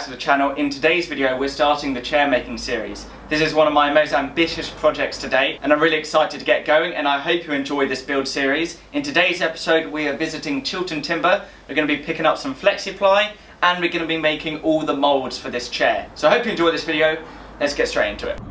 back to the channel. In today's video we're starting the chair making series. This is one of my most ambitious projects to date and I'm really excited to get going and I hope you enjoy this build series. In today's episode we are visiting Chiltern Timber, we're going to be picking up some flexi-ply and we're going to be making all the moulds for this chair. So I hope you enjoy this video, let's get straight into it.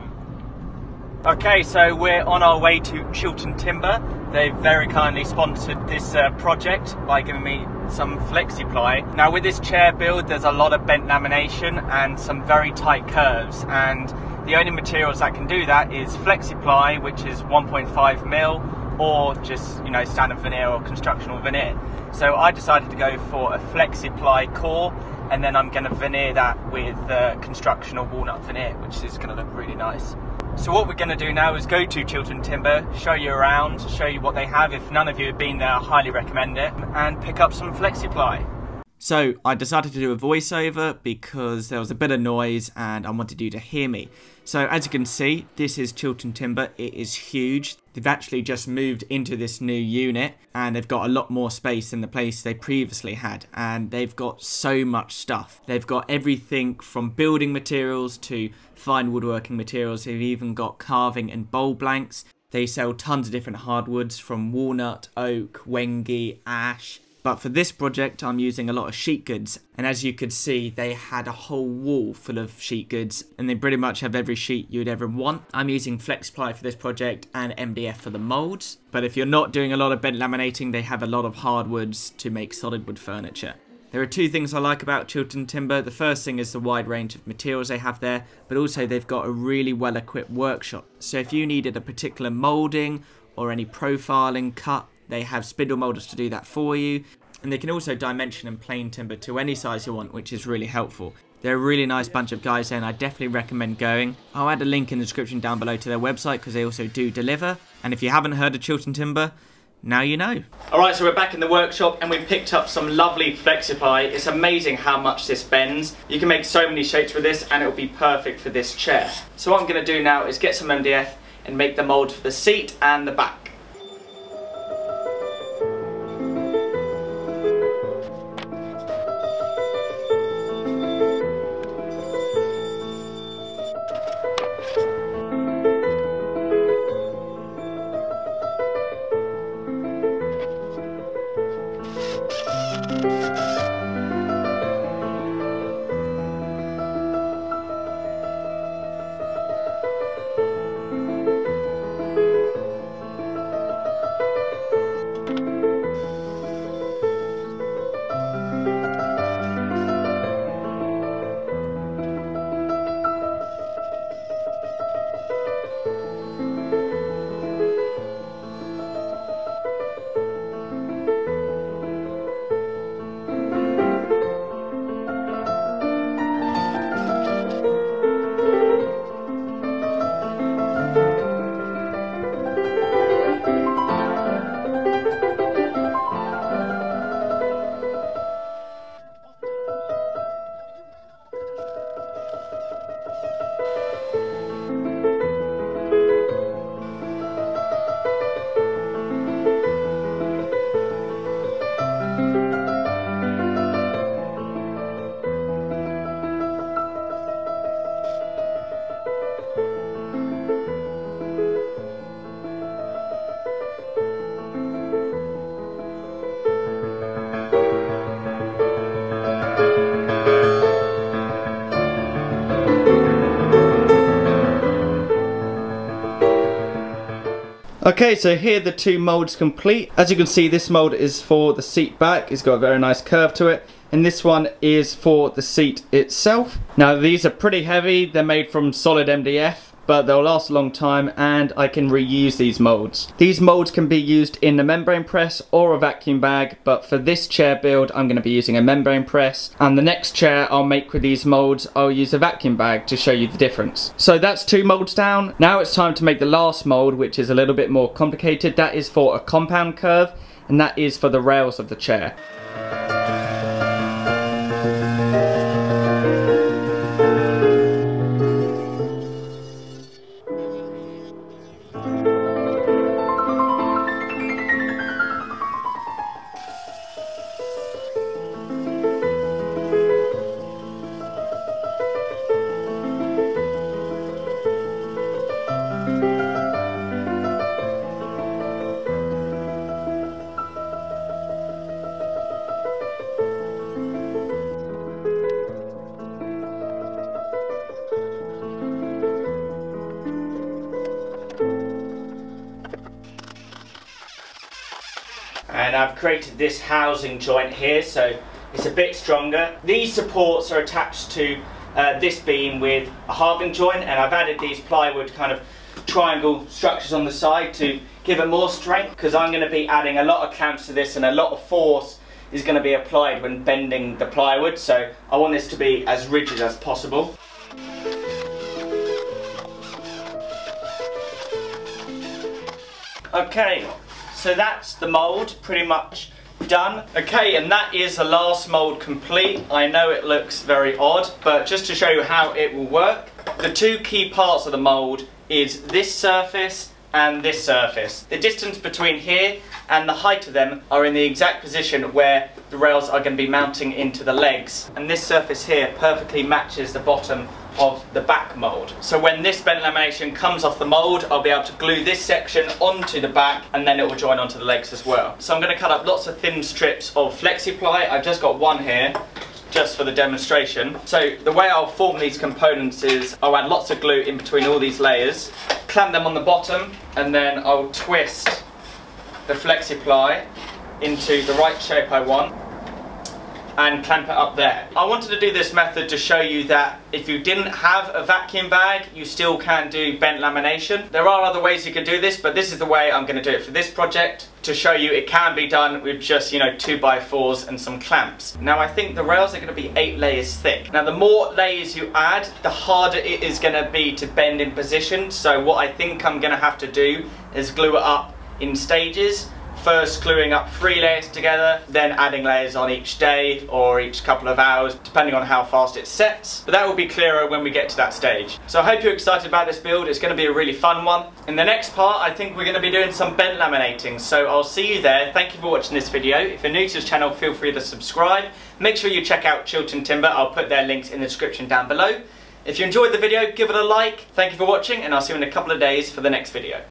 Okay, so we're on our way to Chiltern Timber. They've very kindly sponsored this uh, project by giving me some flexi-ply. Now with this chair build there's a lot of bent lamination and some very tight curves and the only materials that can do that is flexi-ply which is 1.5 mil or just you know standard veneer or constructional veneer. So I decided to go for a flexi-ply core and then I'm going to veneer that with uh, constructional walnut veneer which is going to look really nice. So what we're going to do now is go to Chiltern Timber, show you around, show you what they have. If none of you have been there, I highly recommend it. And pick up some FlexiPly. So I decided to do a voiceover because there was a bit of noise and I wanted you to hear me. So as you can see, this is Chiltern Timber. It is huge. They've actually just moved into this new unit and they've got a lot more space than the place they previously had. And they've got so much stuff. They've got everything from building materials to fine woodworking materials. They've even got carving and bowl blanks. They sell tons of different hardwoods from walnut, oak, wenge, ash, but for this project, I'm using a lot of sheet goods. And as you could see, they had a whole wall full of sheet goods. And they pretty much have every sheet you'd ever want. I'm using FlexPly for this project and MDF for the molds. But if you're not doing a lot of bent laminating, they have a lot of hardwoods to make solid wood furniture. There are two things I like about Chiltern Timber. The first thing is the wide range of materials they have there, but also they've got a really well equipped workshop. So if you needed a particular moulding or any profiling, cut, they have spindle molders to do that for you. And they can also dimension and plane timber to any size you want, which is really helpful. They're a really nice bunch of guys there and I definitely recommend going. I'll add a link in the description down below to their website because they also do deliver. And if you haven't heard of Chiltern Timber, now you know. Alright, so we're back in the workshop and we picked up some lovely FlexiPly. It's amazing how much this bends. You can make so many shapes with this and it'll be perfect for this chair. So what I'm going to do now is get some MDF and make the mould for the seat and the back. Okay, so here the two molds complete. As you can see, this mold is for the seat back. It's got a very nice curve to it. And this one is for the seat itself. Now, these are pretty heavy. They're made from solid MDF but they'll last a long time and I can reuse these molds. These molds can be used in the membrane press or a vacuum bag, but for this chair build, I'm gonna be using a membrane press. And the next chair I'll make with these molds, I'll use a vacuum bag to show you the difference. So that's two molds down. Now it's time to make the last mold, which is a little bit more complicated. That is for a compound curve, and that is for the rails of the chair. And I've created this housing joint here so it's a bit stronger. These supports are attached to uh, this beam with a halving joint and I've added these plywood kind of triangle structures on the side to give it more strength because I'm going to be adding a lot of clamps to this and a lot of force is going to be applied when bending the plywood so I want this to be as rigid as possible. Okay, so that's the mould pretty much done. Okay, and that is the last mould complete. I know it looks very odd, but just to show you how it will work, the two key parts of the mould is this surface and this surface. The distance between here and the height of them are in the exact position where the rails are going to be mounting into the legs. And this surface here perfectly matches the bottom of the back mould. So when this bent lamination comes off the mould, I'll be able to glue this section onto the back and then it will join onto the legs as well. So I'm going to cut up lots of thin strips of flexi-ply. I've just got one here just for the demonstration. So the way I'll form these components is I'll add lots of glue in between all these layers, clamp them on the bottom, and then I'll twist the flexi-ply into the right shape I want and clamp it up there. I wanted to do this method to show you that if you didn't have a vacuum bag, you still can do bent lamination. There are other ways you can do this, but this is the way I'm going to do it for this project to show you it can be done with just, you know, 2x4s and some clamps. Now I think the rails are going to be 8 layers thick. Now the more layers you add, the harder it is going to be to bend in position. So what I think I'm going to have to do is glue it up in stages first gluing up three layers together, then adding layers on each day or each couple of hours, depending on how fast it sets. But that will be clearer when we get to that stage. So I hope you're excited about this build. It's going to be a really fun one. In the next part, I think we're going to be doing some bent laminating. So I'll see you there. Thank you for watching this video. If you're new to this channel, feel free to subscribe. Make sure you check out Chiltern Timber. I'll put their links in the description down below. If you enjoyed the video, give it a like. Thank you for watching, and I'll see you in a couple of days for the next video.